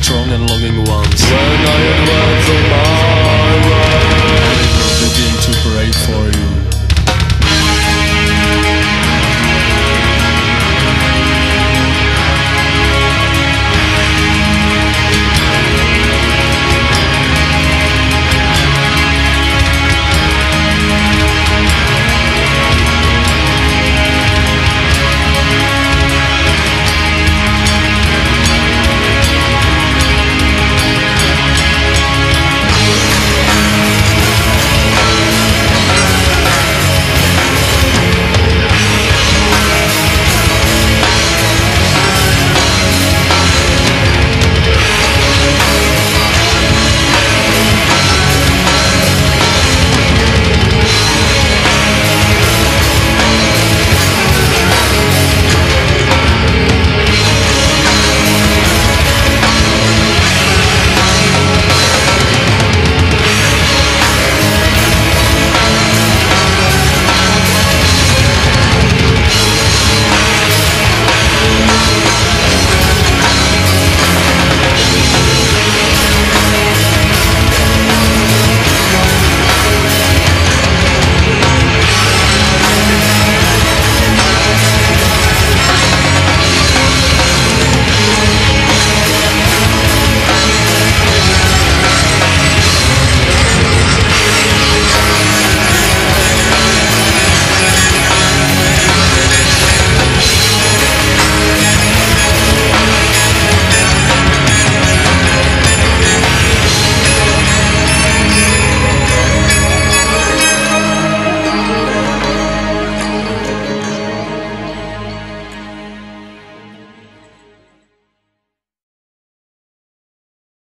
strong and longing ones. When I had words for my way.